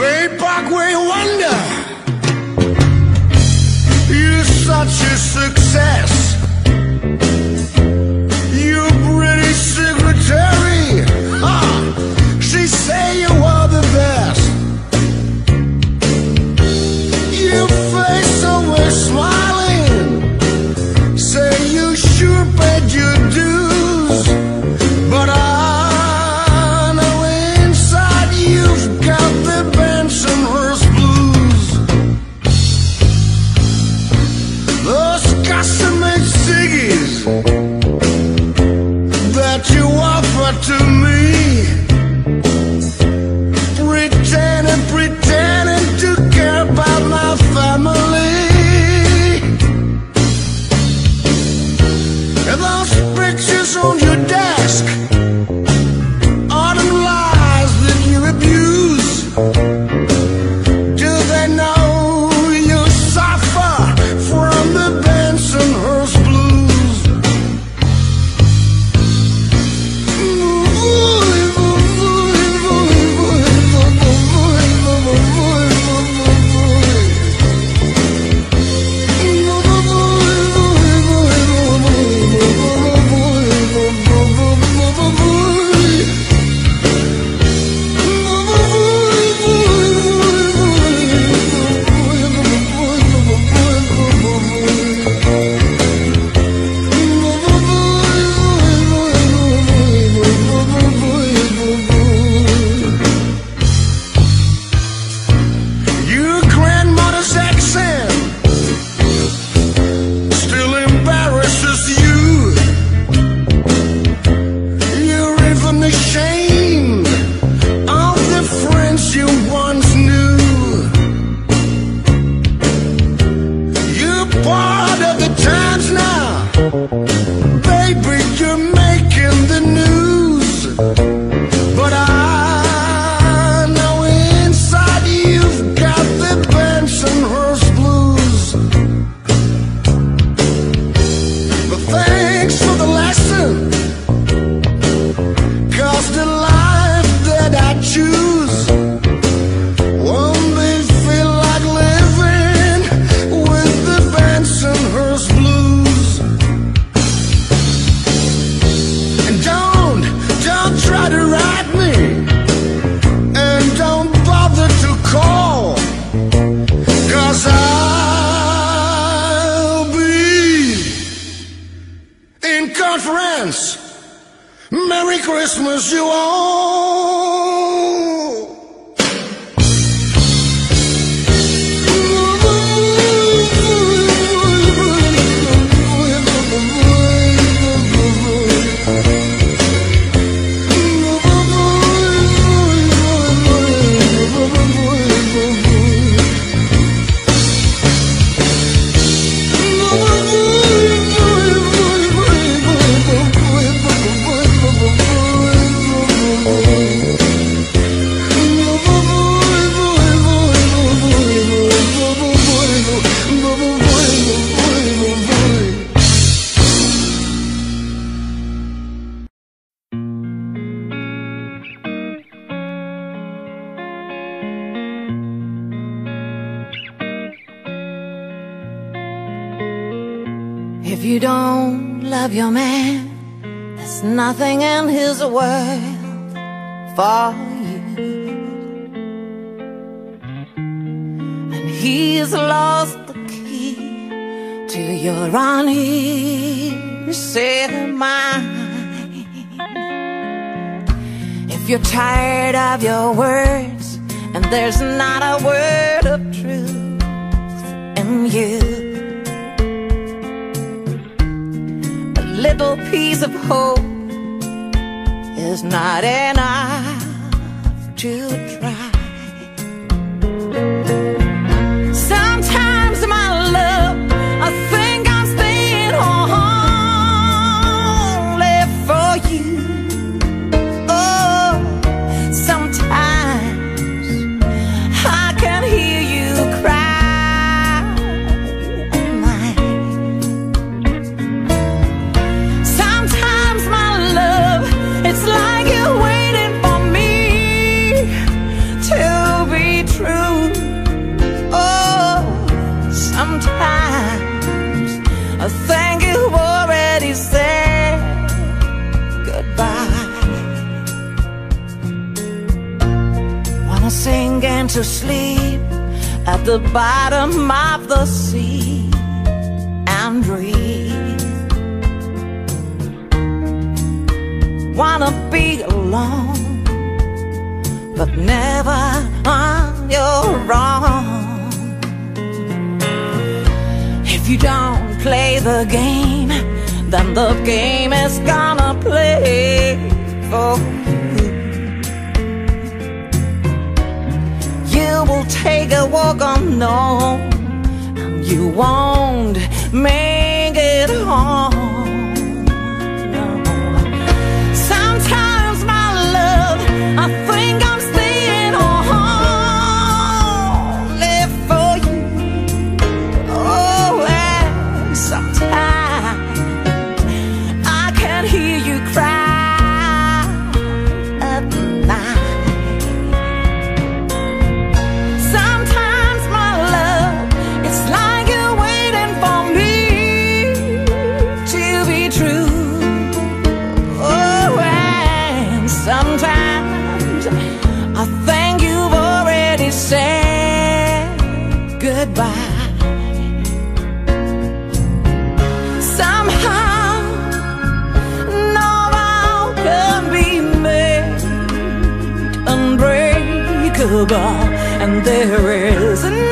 Bay Parkway Wonder. You're such a success. nothing in his world for you. And he's lost the key to your uneasy mind. If you're tired of your words and there's not a word of truth in you, a little piece of hope is not enough to into sleep at the bottom of the sea and breathe. Wanna be alone, but never on your own. If you don't play the game, then the game is gonna play for you. Will take a walk unknown, and you won't and there is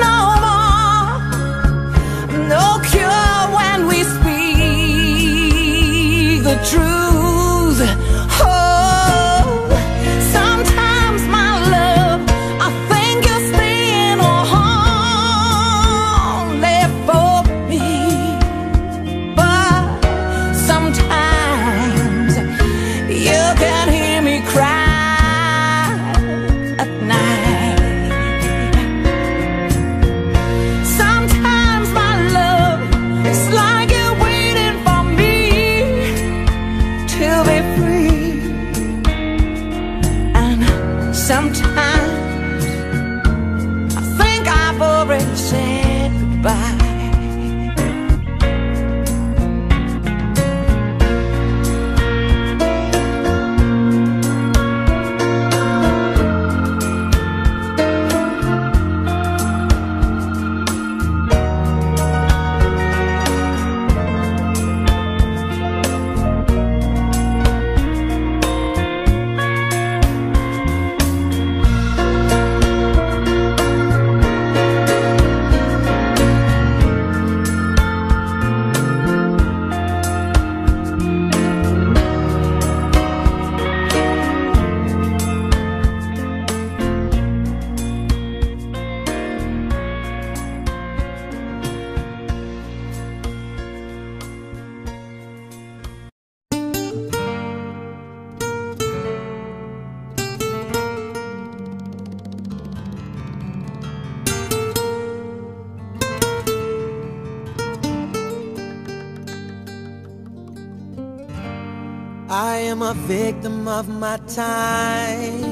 a victim of my time,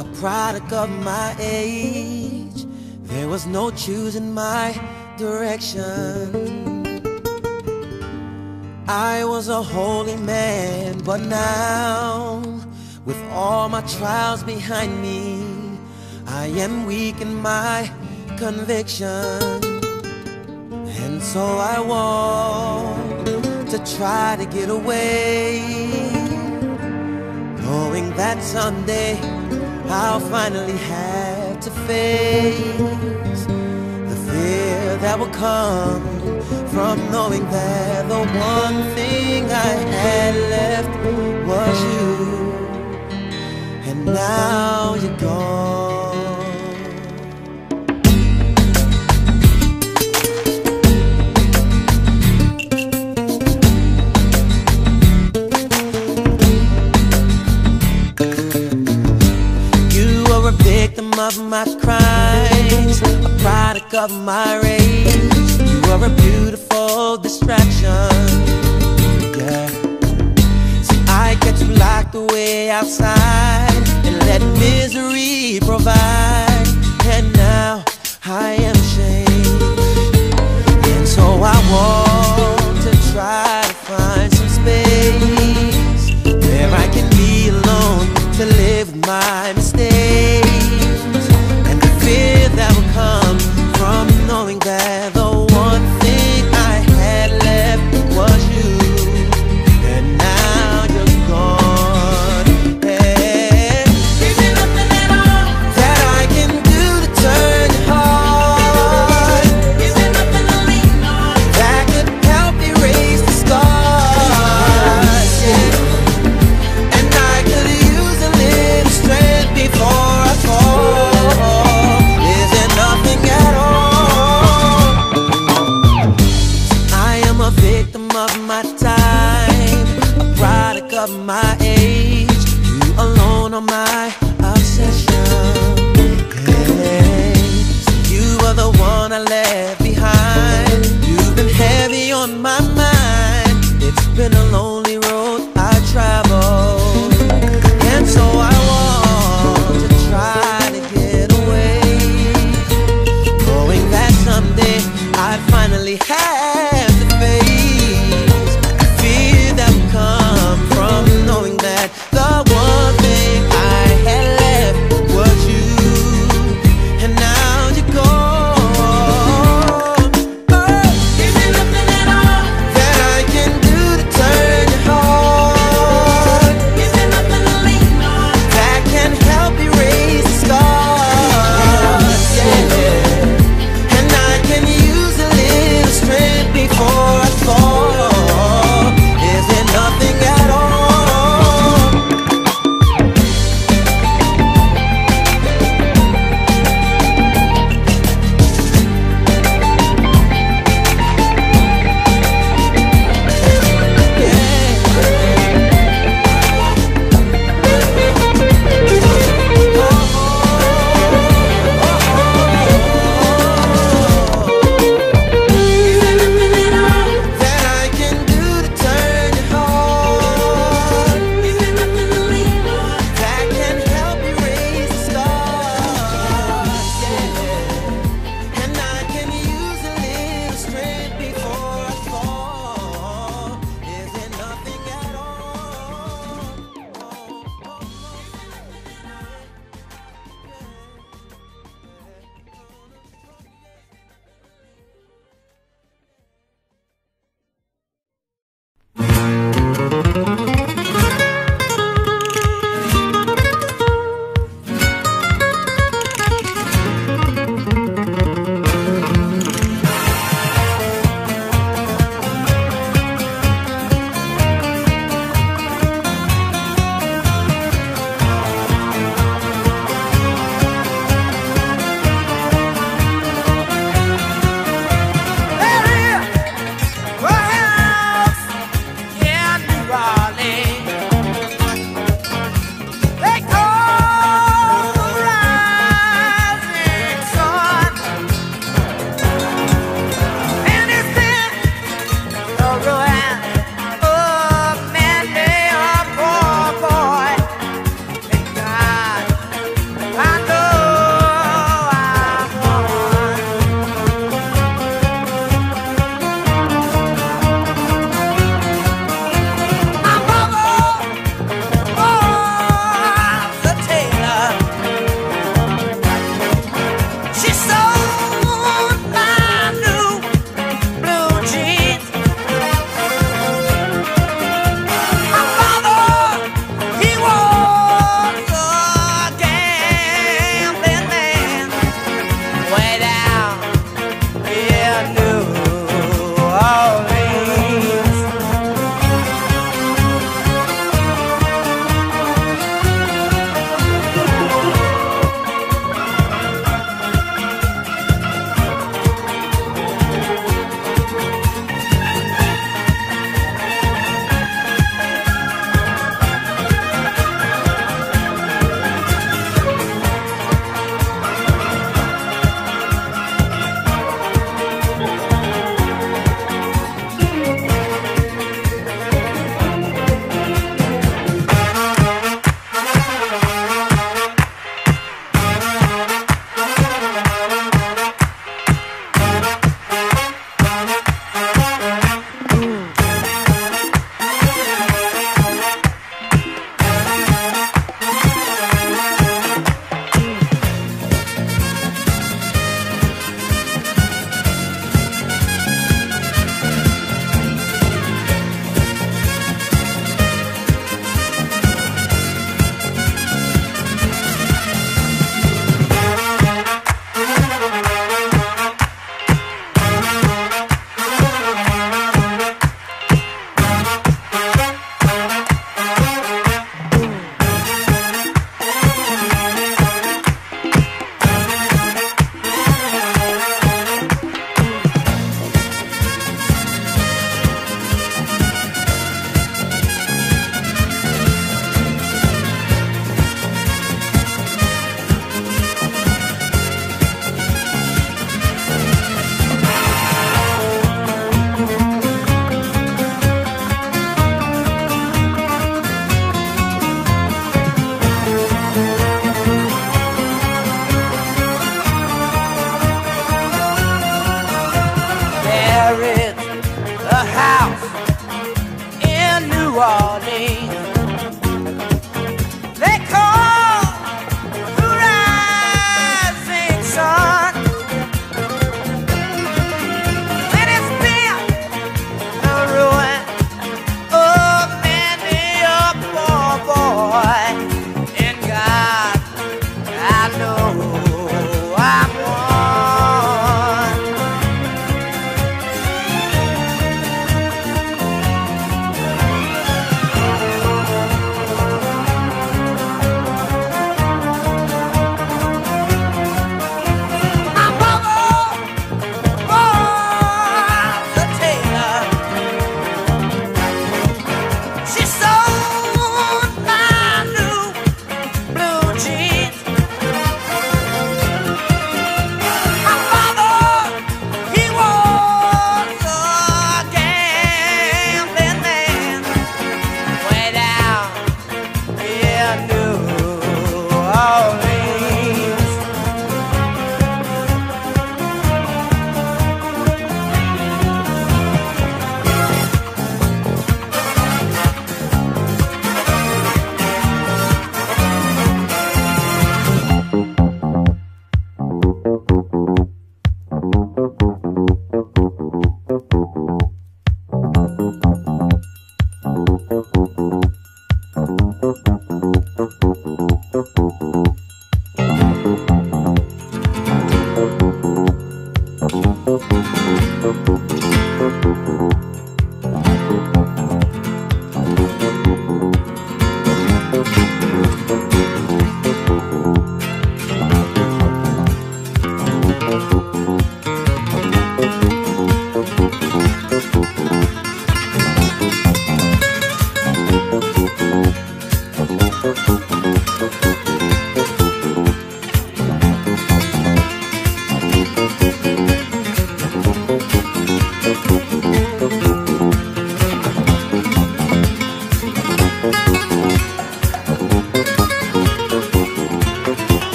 a product of my age. There was no choosing my direction. I was a holy man, but now, with all my trials behind me, I am weak in my conviction. And so I walk to try to get away, that someday I'll finally have to face the fear that will come from knowing that the one thing I had left was you, and now you're gone. Of my crimes, a product of my race. You are a beautiful distraction. Yeah. See, I get you locked away outside and let misery provide. And now I am ashamed.